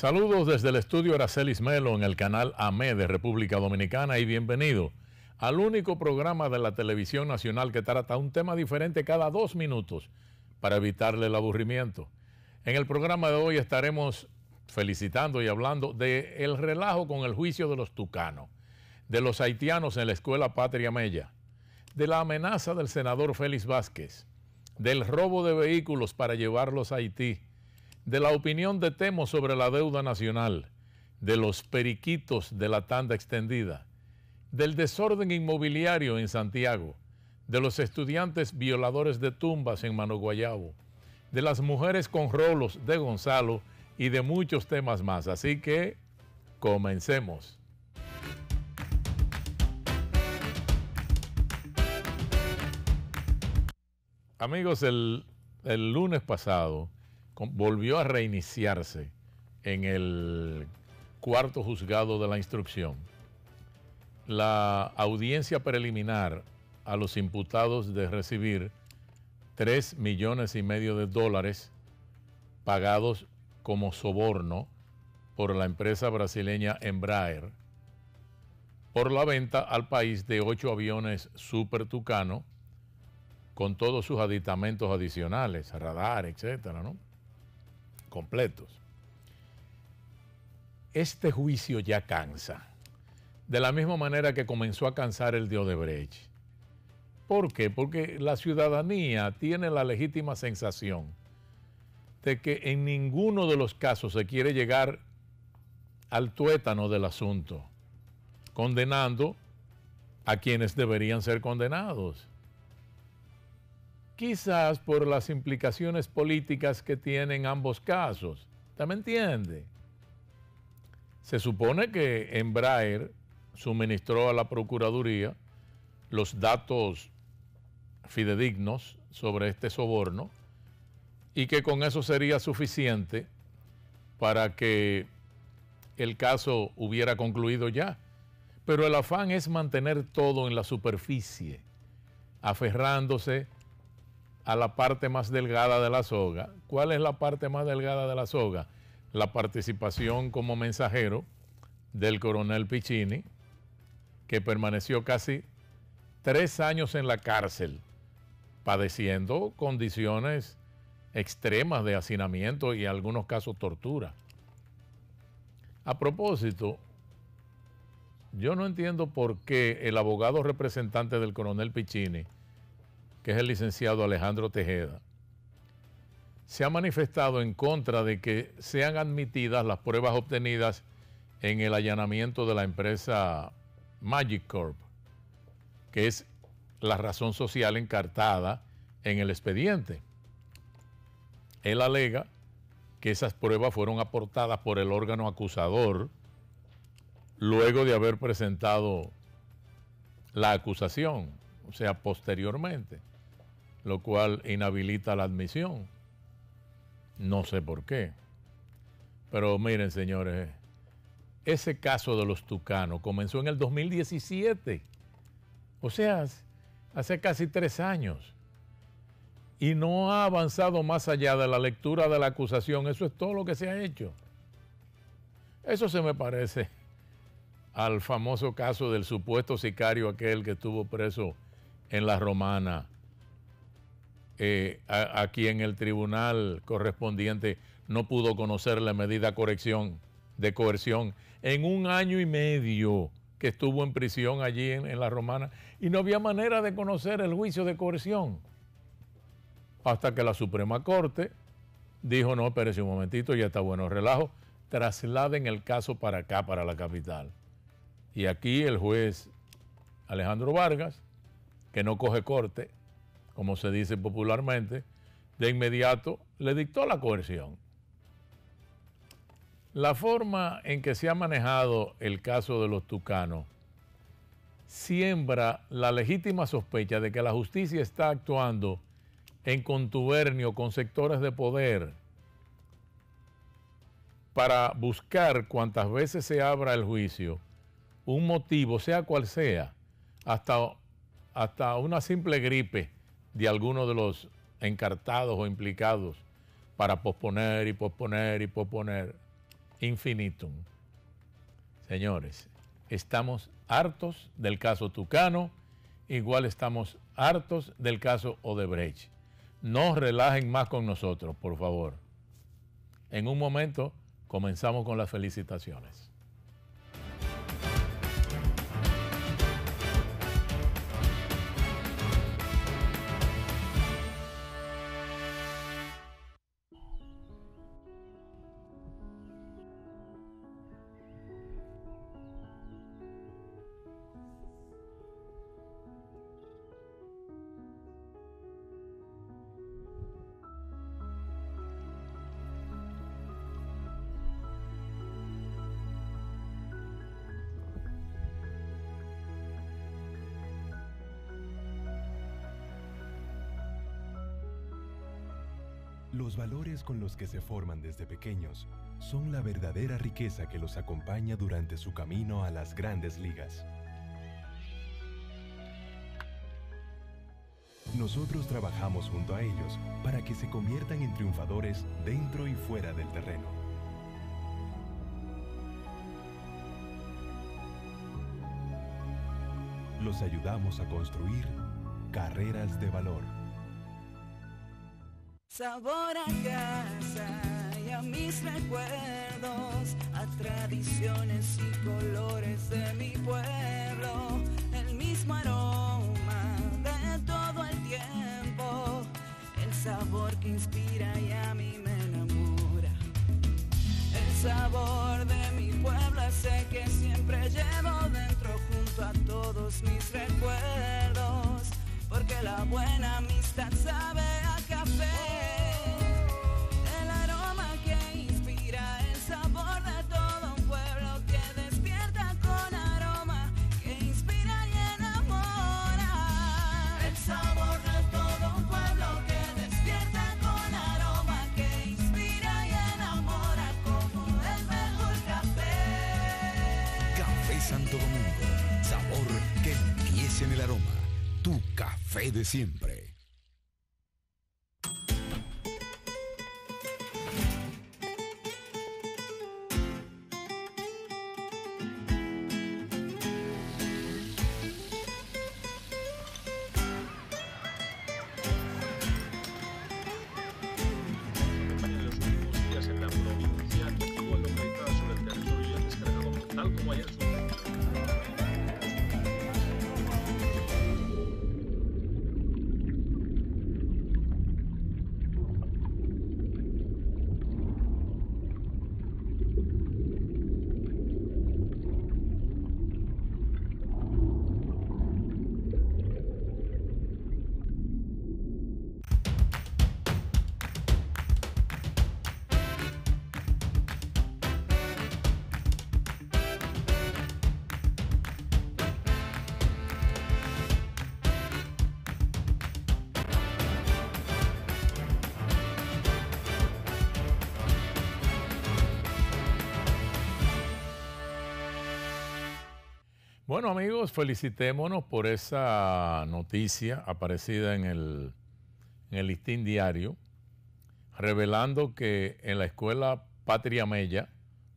Saludos desde el estudio Aracelis Melo en el canal AME de República Dominicana y bienvenido al único programa de la televisión nacional que trata un tema diferente cada dos minutos para evitarle el aburrimiento. En el programa de hoy estaremos felicitando y hablando de el relajo con el juicio de los tucanos, de los haitianos en la escuela Patria Mella, de la amenaza del senador Félix Vázquez, del robo de vehículos para llevarlos a Haití, de la opinión de Temo sobre la deuda nacional, de los periquitos de la tanda extendida, del desorden inmobiliario en Santiago, de los estudiantes violadores de tumbas en Manoguayabo, de las mujeres con rolos de Gonzalo y de muchos temas más. Así que comencemos. Amigos, el, el lunes pasado volvió a reiniciarse en el cuarto juzgado de la instrucción la audiencia preliminar a los imputados de recibir 3 millones y medio de dólares pagados como soborno por la empresa brasileña Embraer por la venta al país de ocho aviones Super Tucano con todos sus aditamentos adicionales, radar, etcétera, ¿no? Completos. Este juicio ya cansa, de la misma manera que comenzó a cansar el de Odebrecht. ¿Por qué? Porque la ciudadanía tiene la legítima sensación de que en ninguno de los casos se quiere llegar al tuétano del asunto, condenando a quienes deberían ser condenados quizás por las implicaciones políticas que tienen ambos casos. ¿Usted me entiende? Se supone que Embraer suministró a la Procuraduría los datos fidedignos sobre este soborno y que con eso sería suficiente para que el caso hubiera concluido ya. Pero el afán es mantener todo en la superficie, aferrándose a la parte más delgada de la soga. ¿Cuál es la parte más delgada de la soga? La participación como mensajero del coronel Piccini, que permaneció casi tres años en la cárcel, padeciendo condiciones extremas de hacinamiento y en algunos casos tortura. A propósito, yo no entiendo por qué el abogado representante del coronel Piccini que es el licenciado Alejandro Tejeda, se ha manifestado en contra de que sean admitidas las pruebas obtenidas en el allanamiento de la empresa Magic Corp, que es la razón social encartada en el expediente. Él alega que esas pruebas fueron aportadas por el órgano acusador luego de haber presentado la acusación, o sea, posteriormente lo cual inhabilita la admisión. No sé por qué. Pero miren, señores, ese caso de los tucanos comenzó en el 2017. O sea, hace casi tres años. Y no ha avanzado más allá de la lectura de la acusación. Eso es todo lo que se ha hecho. Eso se me parece al famoso caso del supuesto sicario aquel que estuvo preso en la Romana eh, aquí en el tribunal correspondiente no pudo conocer la medida corrección, de coerción en un año y medio que estuvo en prisión allí en, la Romana y no había manera de conocer el juicio de coerción. Hasta que la Suprema Corte dijo, no, espérese un momentito, ya está bueno, relajo, trasladen el caso para acá, para la capital. Y aquí el juez Alejandro Vargas, que no coge corte, como se dice popularmente, de inmediato le dictó la coerción. La forma en que se ha manejado el caso de los tucanos siembra la legítima sospecha de que la justicia está actuando en contubernio con sectores de poder para buscar cuantas veces se abra el juicio un motivo, sea cual sea, hasta, hasta una simple gripe de algunos de los encartados o implicados para posponer y posponer y posponer. infinitum. Señores, estamos hartos del caso Tucano, igual estamos hartos del caso Odebrecht. No relajen más con nosotros, por favor. En un momento comenzamos con las felicitaciones. Valores con los que se forman desde pequeños son la verdadera riqueza que los acompaña durante su camino a las grandes ligas. Nosotros trabajamos junto a ellos para que se conviertan en triunfadores dentro y fuera del terreno. Los ayudamos a construir carreras de valor Sabor a casa y a mis recuerdos, a tradiciones y colores de mi pueblo, el mismo aroma de todo el tiempo, el sabor que inspira y a mí me enamora. El sabor de mi pueblo sé que siempre llevo dentro junto a todos mis recuerdos, porque la buena amistad sabe a café. Fe de siempre. Bueno amigos, felicitémonos por esa noticia aparecida en el, el listín diario, revelando que en la escuela Patria Mella,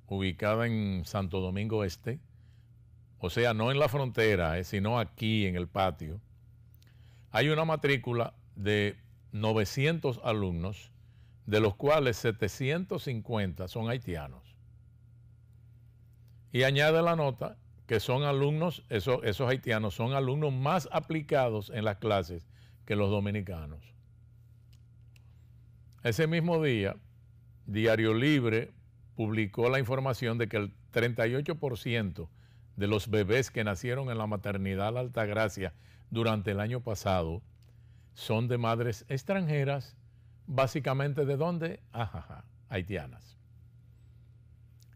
ubicada en Santo Domingo Este, o sea, no en la frontera, eh, sino aquí en el patio, hay una matrícula de 900 alumnos, de los cuales 750 son haitianos. Y añade la nota que son alumnos, esos, esos haitianos son alumnos más aplicados en las clases que los dominicanos. Ese mismo día, Diario Libre publicó la información de que el 38% de los bebés que nacieron en la maternidad Altagracia durante el año pasado son de madres extranjeras, básicamente de dónde? Ajaja, haitianas.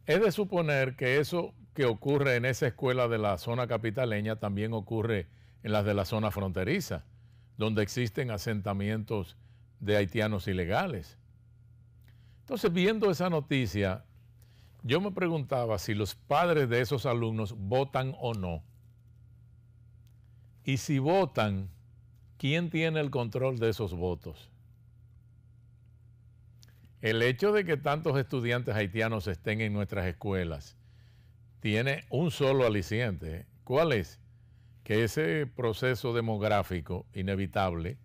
Es de suponer que eso que ocurre en esa escuela de la zona capitaleña también ocurre en las de la zona fronteriza, donde existen asentamientos de haitianos ilegales. Entonces, viendo esa noticia, yo me preguntaba si los padres de esos alumnos votan o no. Y si votan, ¿quién tiene el control de esos votos? El hecho de que tantos estudiantes haitianos estén en nuestras escuelas tiene un solo aliciente. ¿Cuál es? Que ese proceso demográfico inevitable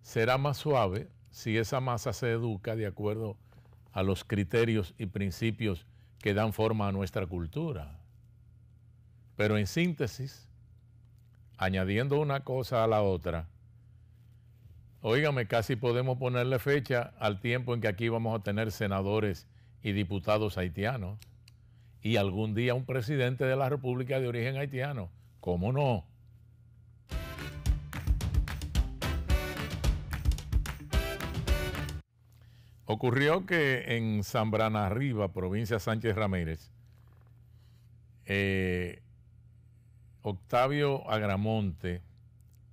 será más suave si esa masa se educa de acuerdo a los criterios y principios que dan forma a nuestra cultura. Pero en síntesis, añadiendo una cosa a la otra, Óigame, casi podemos ponerle fecha al tiempo en que aquí vamos a tener senadores y diputados haitianos y algún día un presidente de la República de origen haitiano. ¿Cómo no? Ocurrió que en Zambrana Arriba, provincia Sánchez Ramírez, eh, Octavio Agramonte,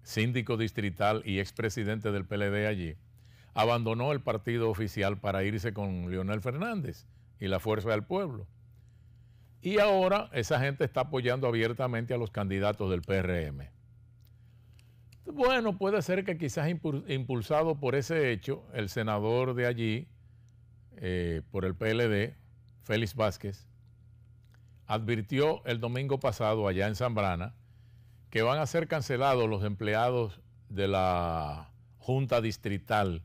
síndico distrital y expresidente del PLD allí, abandonó el partido oficial para irse con Leonel Fernández y la Fuerza del Pueblo. Y ahora esa gente está apoyando abiertamente a los candidatos del PRM. Bueno, puede ser que quizás impulsado por ese hecho, el senador de allí, eh, por el PLD, Félix Vázquez, advirtió el domingo pasado allá en Zambrana que van a ser cancelados los empleados de la Junta Distrital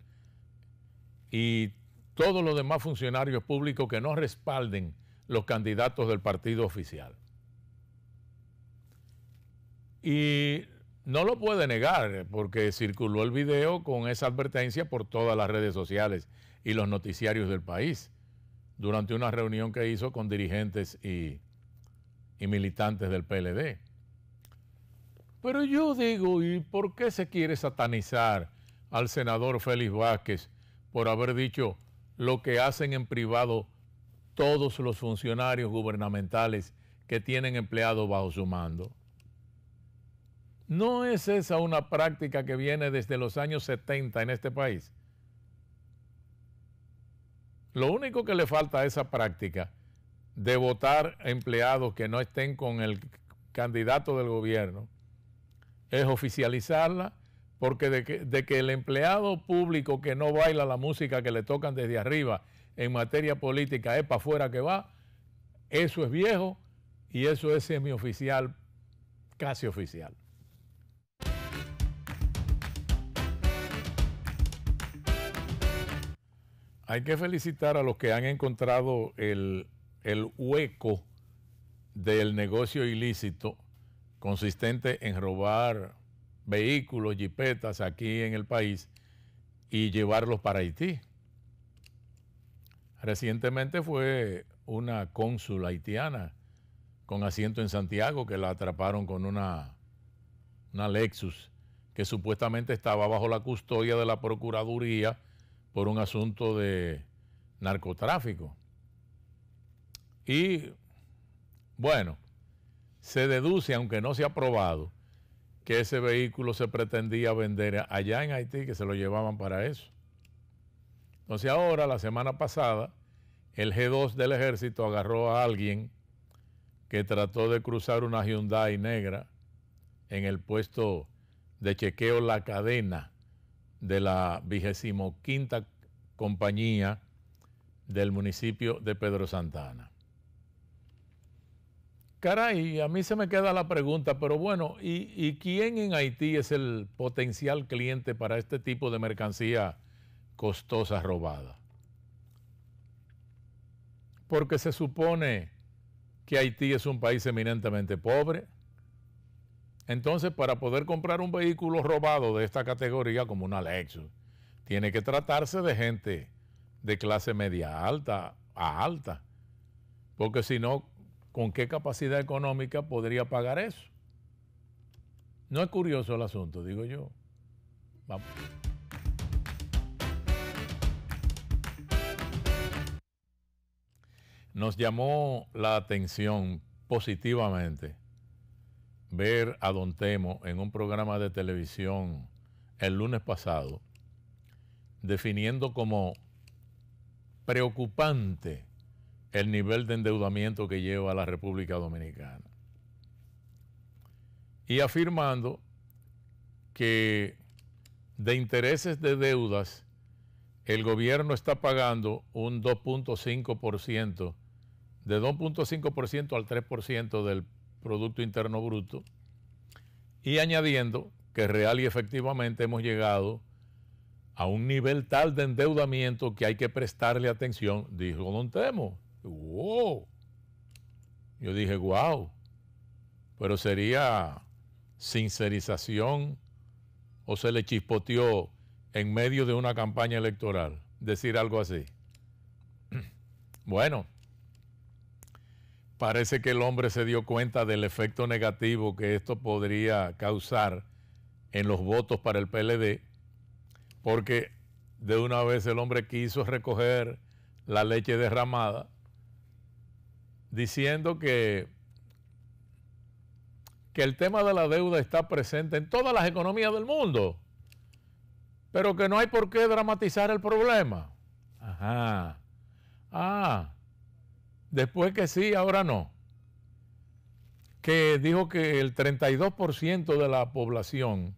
y todos los demás funcionarios públicos que no respalden los candidatos del partido oficial. Y no lo puede negar porque circuló el video con esa advertencia por todas las redes sociales y los noticiarios del país durante una reunión que hizo con dirigentes y, y militantes del PLD. Pero yo digo, ¿y por qué se quiere satanizar al senador Félix Vázquez por haber dicho lo que hacen en privado todos los funcionarios gubernamentales que tienen empleados bajo su mando? ¿No es esa una práctica que viene desde los años 70 en este país? Lo único que le falta a esa práctica de votar empleados que no estén con el candidato del gobierno es oficializarla, porque de que, el empleado público que no baila la música que le tocan desde arriba en materia política es para afuera que va, eso es viejo y eso es semioficial, casi oficial. Hay que felicitar a los que han encontrado el, el hueco del negocio ilícito consistente en robar vehículos, jipetas aquí en el país y llevarlos para Haití. Recientemente fue una cónsul haitiana con asiento en Santiago que la atraparon con una, una Lexus que supuestamente estaba bajo la custodia de la Procuraduría por un asunto de narcotráfico. Y bueno, se deduce, aunque no se ha probado, que ese vehículo se pretendía vender allá en Haití, que se lo llevaban para eso. Entonces ahora, la semana pasada, el G2 del ejército agarró a alguien que trató de cruzar una Hyundai negra en el puesto de chequeo La Cadena de la vigésimo quinta compañía del municipio de Pedro Santana. Caray, a mí se me queda la pregunta, pero bueno, ¿y, quién en Haití es el potencial cliente para este tipo de mercancía costosa robada? Porque se supone que Haití es un país eminentemente pobre. Entonces, para poder comprar un vehículo robado de esta categoría, como una Lexus, tiene que tratarse de gente de clase media alta a alta. Porque si no, ¿con qué capacidad económica podría pagar eso? No es curioso el asunto, digo yo. Vamos. Nos llamó la atención positivamente ver a Don Temo en un programa de televisión el lunes pasado, definiendo como preocupante el nivel de endeudamiento que lleva la República Dominicana. Y afirmando que de intereses de deudas el gobierno está pagando un 2.5%, de 2.5% al 3% del Producto Interno Bruto, y añadiendo que real y efectivamente hemos llegado a un nivel tal de endeudamiento que hay que prestarle atención, dijo Don Temo. ¡Wow! Yo dije, wow, pero sería sincerización o se le chispoteó en medio de una campaña electoral decir algo así. Bueno, parece que el hombre se dio cuenta del efecto negativo que esto podría causar en los votos para el PLD, porque de una vez el hombre quiso recoger la leche derramada, diciendo que, que el tema de la deuda está presente en todas las economías del mundo pero que no hay por qué dramatizar el problema. Ajá. Ah, después que sí, ahora no. Que dijo que el 32% de la población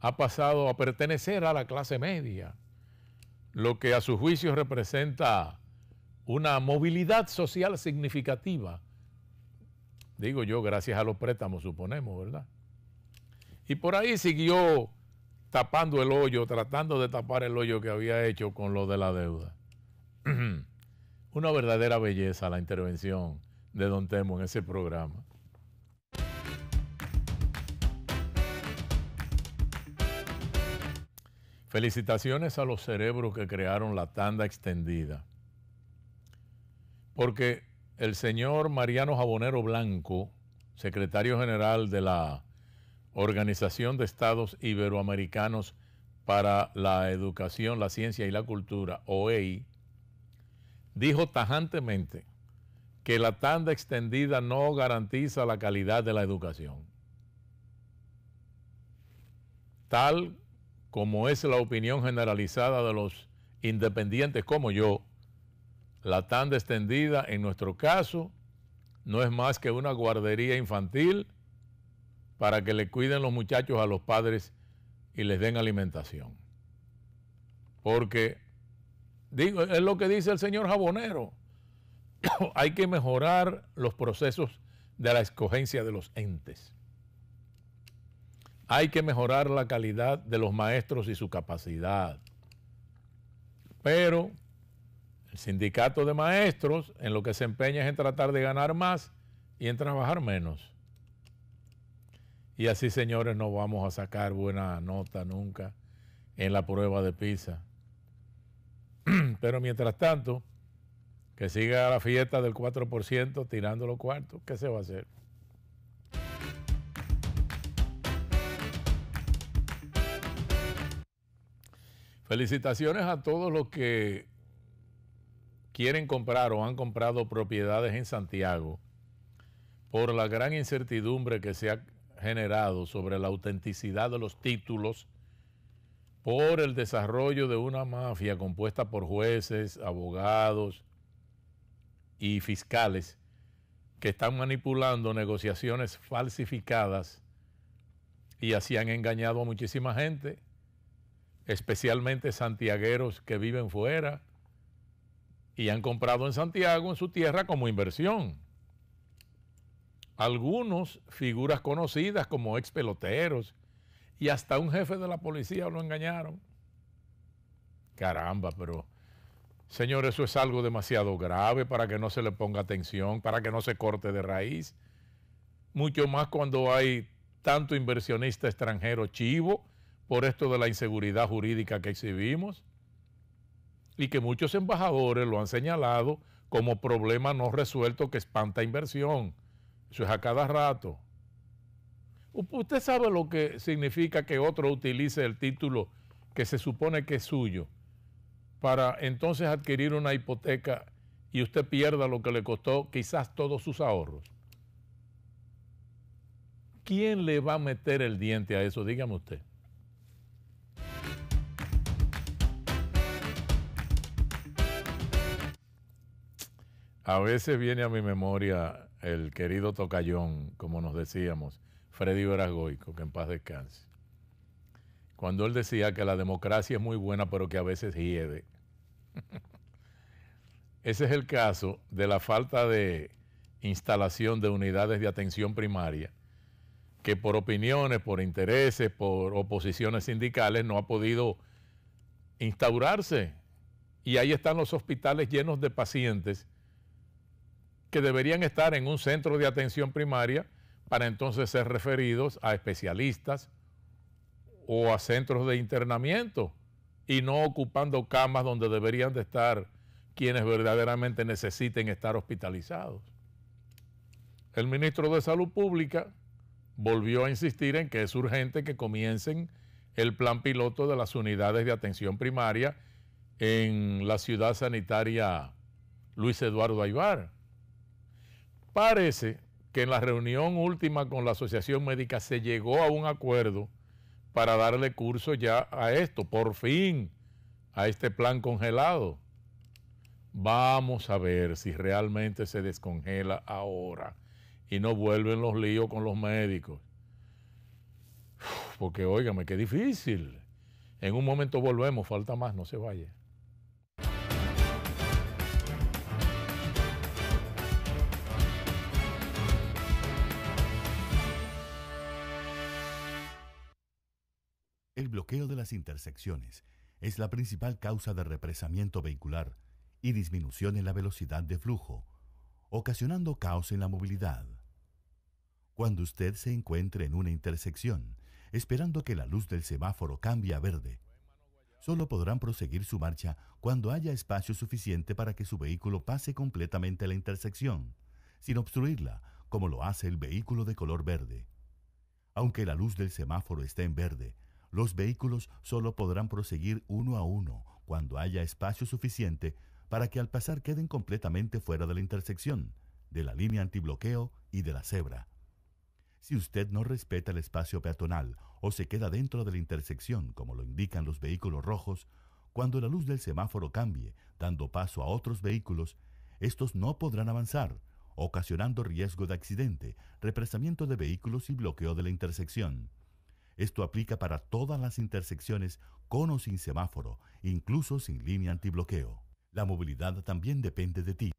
ha pasado a pertenecer a la clase media, lo que a su juicio representa una movilidad social significativa. Digo yo, gracias a los préstamos, suponemos, ¿verdad? Y por ahí siguió tapando el hoyo, tratando de tapar el hoyo que había hecho con lo de la deuda. Una verdadera belleza la intervención de Don Temo en ese programa. Felicitaciones a los cerebros que crearon la tanda extendida. Porque el señor Mariano Jabonero Blanco, secretario general de la Organización de Estados Iberoamericanos para la Educación, la Ciencia y la Cultura, OEI, dijo tajantemente que la tanda extendida no garantiza la calidad de la educación. Tal como es la opinión generalizada de los independientes como yo, la tanda extendida en nuestro caso no es más que una guardería infantil para que le cuiden los muchachos a los padres y les den alimentación. Porque, digo, es lo que dice el señor Jabonero, hay que mejorar los procesos de la escogencia de los entes. Hay que mejorar la calidad de los maestros y su capacidad. Pero el sindicato de maestros en lo que se empeña es en tratar de ganar más y en trabajar menos. Y así, señores, no vamos a sacar buena nota nunca en la prueba de PISA. Pero mientras tanto, que siga la fiesta del 4% tirando los cuartos, ¿qué se va a hacer? Felicitaciones a todos los que quieren comprar o han comprado propiedades en Santiago por la gran incertidumbre que se ha generado sobre la autenticidad de los títulos por el desarrollo de una mafia compuesta por jueces, abogados y fiscales que están manipulando negociaciones falsificadas y así han engañado a muchísima gente, especialmente santiagueros que viven fuera y han comprado en Santiago, en su tierra, como inversión. Algunos figuras conocidas como ex peloteros y hasta un jefe de la policía lo engañaron. Caramba, pero señor, eso es algo demasiado grave para que no se le ponga atención, para que no se corte de raíz. Mucho más cuando hay tanto inversionista extranjero chivo por esto de la inseguridad jurídica que exhibimos y que muchos embajadores lo han señalado como problema no resuelto que espanta inversión. Eso es a cada rato. Usted sabe lo que significa que otro utilice el título que se supone que es suyo para entonces adquirir una hipoteca y usted pierda lo que le costó quizás todos sus ahorros. ¿Quién le va a meter el diente a eso? Dígame usted. A veces viene a mi memoria el querido Tocayón, como nos decíamos, Freddy Verasgoico, que en paz descanse. cuando él decía que la democracia es muy buena, pero que a veces hiede. Ese es el caso de la falta de instalación de unidades de atención primaria, que por opiniones, por intereses, por oposiciones sindicales no ha podido instaurarse. Y ahí están los hospitales llenos de pacientes que deberían estar en un centro de atención primaria para entonces ser referidos a especialistas o a centros de internamiento y no ocupando camas donde deberían de estar quienes verdaderamente necesiten estar hospitalizados. El ministro de Salud Pública volvió a insistir en que es urgente que comiencen el plan piloto de las unidades de atención primaria en la ciudad sanitaria Luis Eduardo Aybar. Parece que en la reunión última con la Asociación Médica se llegó a un acuerdo para darle curso ya a esto, por fin, a este plan congelado. Vamos a ver si realmente se descongela ahora y no vuelven los líos con los médicos. Porque, óigame, qué difícil. En un momento volvemos, falta más, no se vaya. Bloqueo de las intersecciones es la principal causa de represamiento vehicular y disminución en la velocidad de flujo, ocasionando caos en la movilidad. Cuando usted se encuentre en una intersección, esperando que la luz del semáforo cambie a verde, solo podrán proseguir su marcha cuando haya espacio suficiente para que su vehículo pase completamente la intersección, sin obstruirla, como lo hace el vehículo de color verde. Aunque la luz del semáforo esté en verde, los vehículos solo podrán proseguir uno a uno cuando haya espacio suficiente para que al pasar queden completamente fuera de la intersección, de la línea antibloqueo y de la cebra. Si usted no respeta el espacio peatonal o se queda dentro de la intersección, como lo indican los vehículos rojos, cuando la luz del semáforo cambie, dando paso a otros vehículos, estos no podrán avanzar, ocasionando riesgo de accidente, represamiento de vehículos y bloqueo de la intersección. Esto aplica para todas las intersecciones con o sin semáforo, incluso sin línea antibloqueo. La movilidad también depende de ti.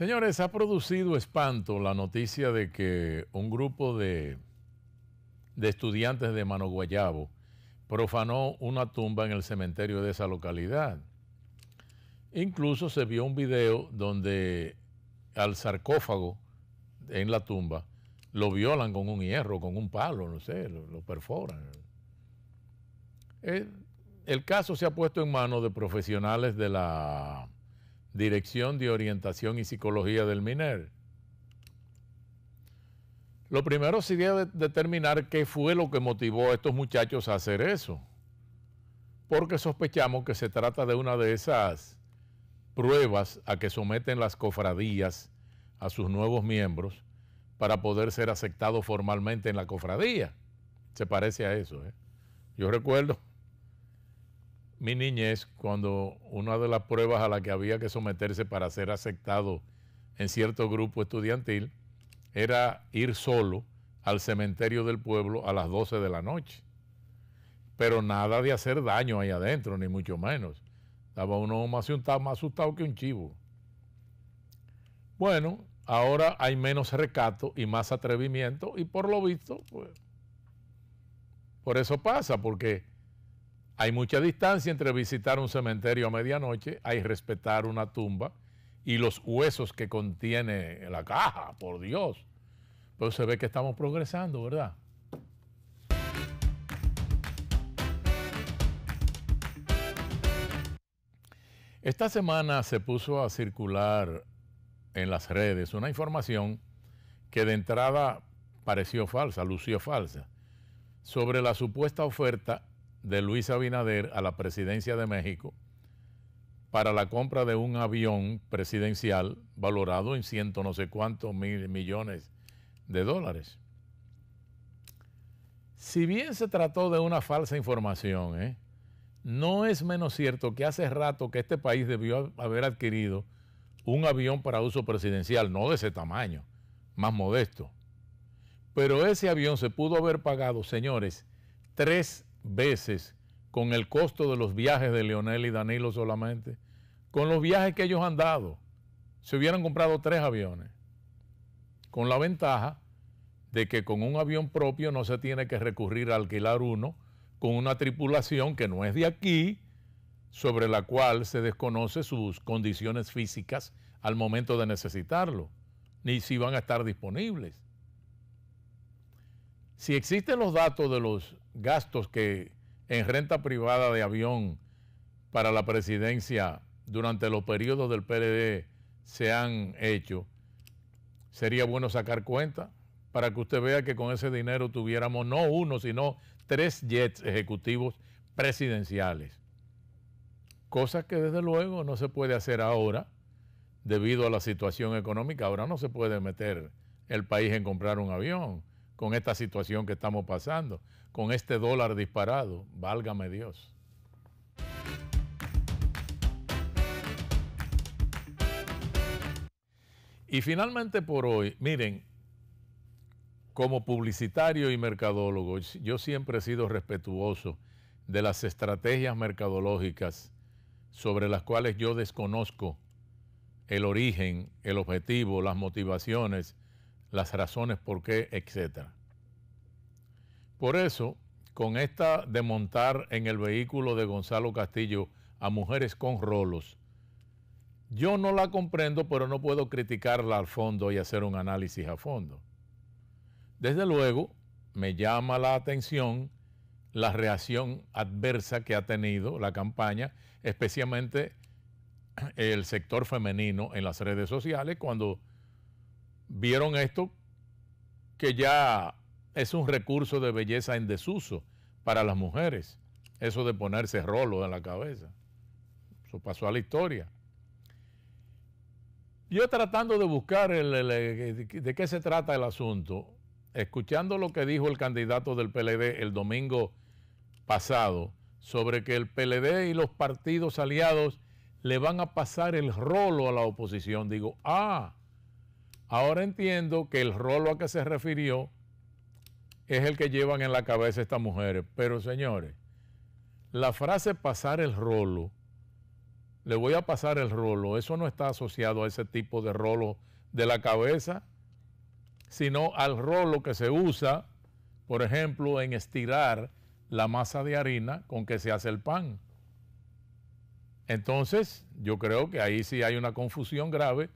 Señores, ha producido espanto la noticia de que un grupo de, de estudiantes de Mano Guayabo profanó una tumba en el cementerio de esa localidad. Incluso se vio un video donde al sarcófago en la tumba lo violan con un hierro, con un palo, no sé, lo, perforan. El, el caso se ha puesto en manos de profesionales de la Dirección de Orientación y Psicología del MINER. Lo primero sería determinar qué fue lo que motivó a estos muchachos a hacer eso, porque sospechamos que se trata de una de esas pruebas a que someten las cofradías a sus nuevos miembros para poder ser aceptados formalmente en la cofradía. Se parece a eso. ¿eh? Yo recuerdo mi niñez cuando una de las pruebas a las que había que someterse para ser aceptado en cierto grupo estudiantil era ir solo al cementerio del pueblo a las 12 de la noche. Pero nada de hacer daño ahí adentro, ni mucho menos. Estaba uno más asustado, más asustado que un chivo. Bueno, ahora hay menos recato y más atrevimiento y por lo visto, pues, por eso pasa, porque hay mucha distancia entre visitar un cementerio a medianoche, hay respetar una tumba y los huesos que contiene la caja, por Dios. Pero se ve que estamos progresando, ¿verdad? Esta semana se puso a circular en las redes una información que de entrada pareció falsa, lució falsa, sobre la supuesta oferta de Luis Abinader a la presidencia de México para la compra de un avión presidencial valorado en ciento no sé cuántos mil millones de dólares. Si bien se trató de una falsa información, ¿eh? no es menos cierto que hace rato que este país debió haber adquirido un avión para uso presidencial, no de ese tamaño, más modesto. Pero ese avión se pudo haber pagado, señores, tres veces con el costo de los viajes de Leonel y Danilo solamente, con los viajes que ellos han dado. Se hubieran comprado tres aviones, con la ventaja de que con un avión propio no se tiene que recurrir a alquilar uno con una tripulación que no es de aquí, sobre la cual se desconoce sus condiciones físicas al momento de necesitarlo, ni si van a estar disponibles. Si existen los datos de los gastos que en renta privada de avión para la presidencia durante los periodos del PLD se han hecho, sería bueno sacar cuenta para que usted vea que con ese dinero tuviéramos no uno, sino tres jets ejecutivos presidenciales. Cosa que desde luego no se puede hacer ahora debido a la situación económica. Ahora no se puede meter el país en comprar un avión con esta situación que estamos pasando, con este dólar disparado. Válgame Dios. Y finalmente por hoy, miren, como publicitario y mercadólogo, yo siempre he sido respetuoso de las estrategias mercadológicas sobre las cuales yo desconozco el origen, el objetivo, las motivaciones, las razones por qué, etc. Por eso, con esta de montar en el vehículo de Gonzalo Castillo a mujeres con rolos, yo no la comprendo, pero no puedo criticarla al fondo y hacer un análisis a fondo. Desde luego, me llama la atención la reacción adversa que ha tenido la campaña, especialmente el sector femenino en las redes sociales, cuando vieron esto que ya es un recurso de belleza en desuso para las mujeres, eso de ponerse rolo en la cabeza. Eso pasó a la historia. Yo tratando de buscar de qué se trata el asunto, escuchando lo que dijo el candidato del PLD el domingo pasado sobre que el PLD y los partidos aliados le van a pasar el rolo a la oposición, digo, ah, ahora entiendo que el rolo a que se refirió es el que llevan en la cabeza estas mujeres. Pero señores, la frase pasar el rolo, le voy a pasar el rolo, eso no está asociado a ese tipo de rolo de la cabeza sino al rolo que se usa, por ejemplo, en estirar la masa de harina con que se hace el pan. Entonces, yo creo que ahí sí hay una confusión grave,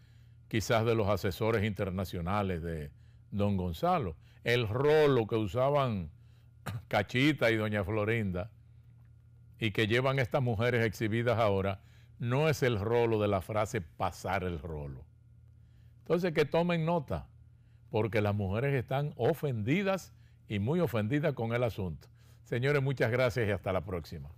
quizás de los asesores internacionales de don Gonzalo. El rolo que usaban Cachita y doña Florinda y que llevan estas mujeres exhibidas ahora, no es el rolo de la frase pasar el rolo. Entonces, que tomen nota porque las mujeres están ofendidas y muy ofendidas con el asunto. Señores, muchas gracias y hasta la próxima.